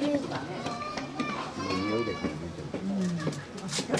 匂いですね。